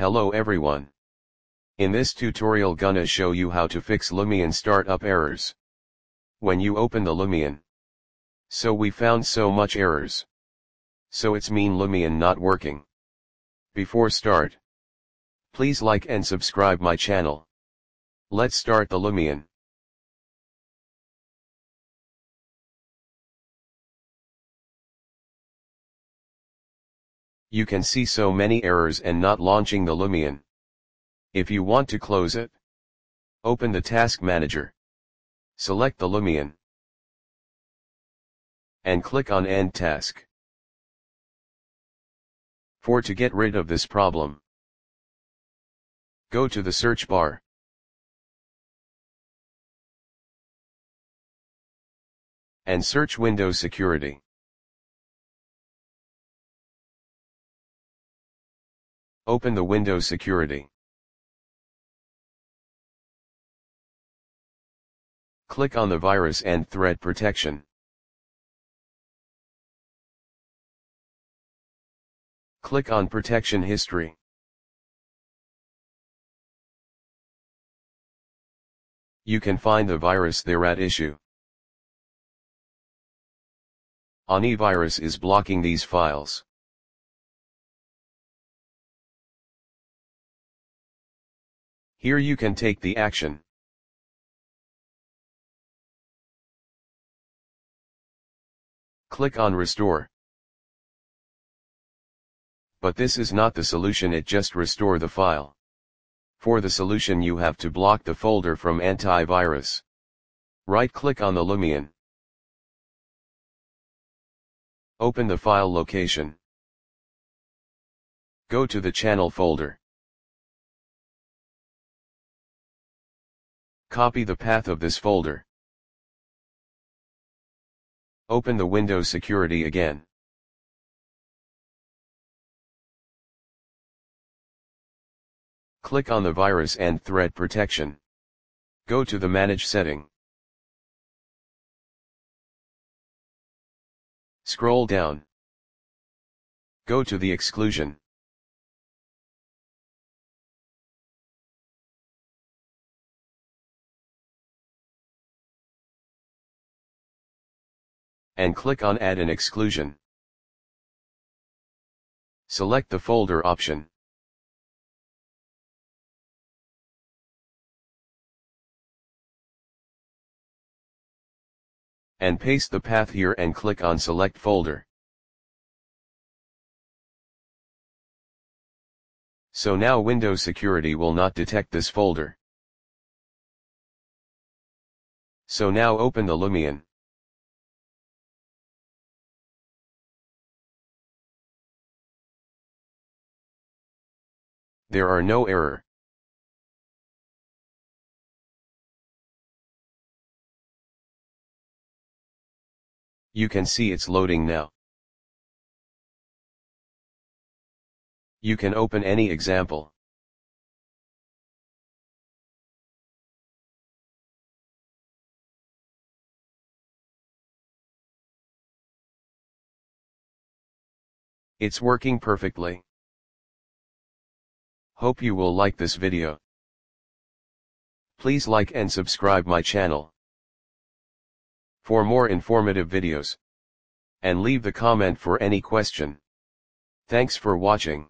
Hello everyone. In this tutorial gonna show you how to fix Lumion startup errors. When you open the Lumion. So we found so much errors. So it's mean Lumion not working. Before start. Please like and subscribe my channel. Let's start the Lumion. You can see so many errors and not launching the Lumion. If you want to close it, open the Task Manager. Select the Lumion. And click on End Task. For to get rid of this problem, go to the search bar. And search Windows Security. Open the Windows Security. Click on the Virus and Threat Protection. Click on Protection History. You can find the virus there at issue. Virus is blocking these files. Here you can take the action. Click on Restore. But this is not the solution it just restore the file. For the solution you have to block the folder from antivirus. Right click on the Lumion. Open the file location. Go to the channel folder. Copy the path of this folder. Open the Windows Security again. Click on the Virus and Threat Protection. Go to the Manage setting. Scroll down. Go to the Exclusion. And click on Add an exclusion. Select the folder option. And paste the path here and click on Select Folder. So now Windows Security will not detect this folder. So now open the Lumion. There are no error. You can see it's loading now. You can open any example. It's working perfectly. Hope you will like this video. Please like and subscribe my channel. For more informative videos. And leave the comment for any question. Thanks for watching.